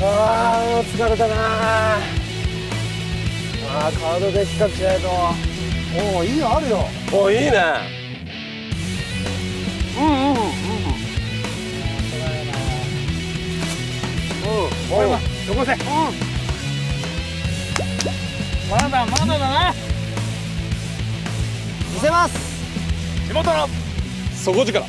あー疲れたな。あーカードで比かしないと。おおいいのあるよ。おいいね。うんうんうんうん。おいよこせうんまだまだだな見せます地元の底力